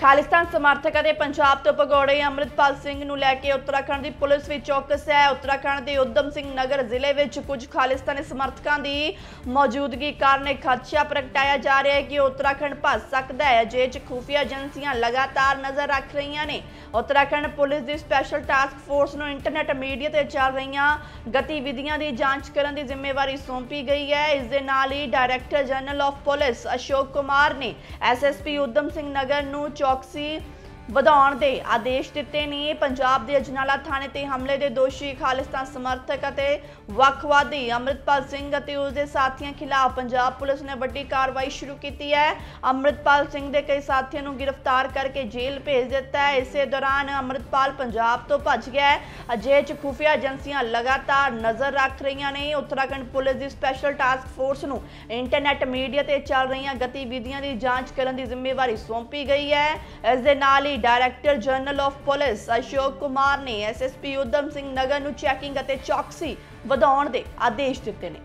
ਖਾਲਿਸਤਾਨ ਸਮਰਥਕ ਅਤੇ ਪੰਜਾਬ ਤੋਂ ਭਗੌੜੇ ਅੰਮ੍ਰਿਤਪਾਲ ਸਿੰਘ ਨੂੰ ਲੈ ਕੇ ਉੱਤਰਾਖੰਡ ਦੀ ਪੁਲਿਸ ਵੀ ਚੌਕਸ ਹੈ। ਉੱਤਰਾਖੰਡ ਦੇ ਉਦਮ ਸਿੰਘ ਨਗਰ ਜ਼ਿਲ੍ਹੇ ਵਿੱਚ ਕੁਝ ਖਾਲਿਸਤਾਨੀ ਸਮਰਥਕਾਂ ਦੀ ਮੌਜੂਦਗੀ ਕਾਰਨ ਇੱਕ ਖਦਸ਼ਾ ਪ੍ਰਗਟਾਇਆ ਜਾ ਰਿਹਾ ਹੈ ਕਿ ਉੱਤਰਾਖੰਡ ਭੱਜ ਸਕਦਾ ਹੈ। ਜੇ ਚ ਖੂਫੀਆ ਏਜੰਸੀਆਂ ਲਗਾਤਾਰ ਨਜ਼ਰ ਰੱਖ ਰਹੀਆਂ ਨੇ, ਉੱਤਰਾਖੰਡ ਪੁਲਿਸ ਦੀ ਸਪੈਸ਼ਲ ਟਾਸਕ ਫੋਰਸ ਨੂੰ ਇੰਟਰਨੈਟ ਮੀਡੀਆ ਤੇ ਚੱਲ ਰਹੀਆਂ ਗਤੀਵਿਧੀਆਂ ਦੀ ਜਾਂਚ ਕਰਨ ਦੀ ਜ਼ਿੰਮੇਵਾਰੀ ਸੌਂਪੀ ਗਈ ਹੈ। ਇਸ ਦੇ ਨਾਲ ਹੀ director general of police Ashok Kumar ਨੇ ਐਸਐਸਪੀ ਉਦਮ ਸਿੰਘ ਨਗਰ ਨੂੰ ਚੌਕਸੀ ਵਧਾਉਣ ਦੇ ਆਦੇਸ਼ ਦਿੱਤੇ ਨੇ। ਪੰਜਾਬ ਦੇ ਅਜਨਾਲਾ ਥਾਣੇ ਤੇ ਹਮਲੇ ਦੇ ਦੋਸ਼ੀ ਖਾਲਿਸਤਾਨ ਸਮਰਥਕ ਅਤੇ ਵੱਖਵਾਦੀ ਅੰਮ੍ਰਿਤਪਾਲ ਸਿੰਘ ਅਤੇ ਉਸ ਦੇ ਸਾਥੀਆਂ ਖਿਲਾਫ ਪੰਜਾਬ ਪੁਲਿਸ ਨੇ ਵੱਡੀ ਕਾਰਵਾਈ ਸ਼ੁਰੂ ਕੀਤੀ ਹੈ। ਅੰਮ੍ਰਿਤਪਾਲ ਸਿੰਘ ਦੇ ਕਈ ਸਾਥੀਆਂ ਨੂੰ ਗ੍ਰਿਫਤਾਰ ਕਰਕੇ ਜੇਲ੍ਹ ਭੇਜ ਦਿੱਤਾ ਹੈ। ਇਸੇ ਦੌਰਾਨ ਅੰਮ੍ਰਿਤਪਾਲ ਪੰਜਾਬ ਤੋਂ ਭੱਜ ਗਿਆ ਹੈ। ਅਜੇ ਚ ਖੁਫੀਆ ਏਜੰਸੀਆਂ ਲਗਾਤਾਰ ਨਜ਼ਰ ਰੱਖ ਰਹੀਆਂ ਨੇ। ਉੱਤਰਾਖੰਡ ਪੁਲਿਸ ਦੀ ਸਪੈਸ਼ਲ ਟਾਸਕ ਫੋਰਸ ਨੂੰ ਇੰਟਰਨੈਟ ਮੀਡੀਆ ਤੇ ਚੱਲ ਰਹੀਆਂ ਗਤੀਵਿਧੀਆਂ ਦੀ ਜਾਂਚ ਕਰਨ ਦੀ ਜ਼ਿੰਮੇਵਾਰੀ ਸੌਂਪੀ ਗਈ ਹੈ। ਇਸ ਦੇ ਨਾਲ ਹੀ director general of police Ashok Kumar ਨੇ ਐਸਐਸਪੀ ਉਦਮ ਸਿੰਘ ਨਗਰ ਨੂੰ ਚੈਕਿੰਗ ਅਤੇ ਚੌਕਸੀ ਵਧਾਉਣ ਦੇ ਆਦੇਸ਼ ਦਿੱਤੇ ਨੇ।